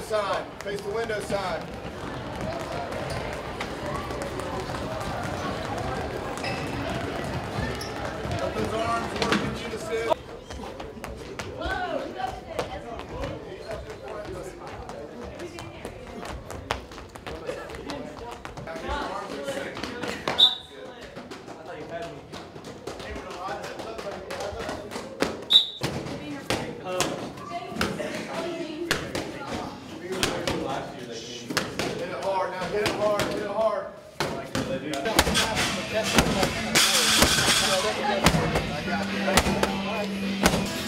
Sign. Face the window sign. Up those arms, working unison. Hit I got you.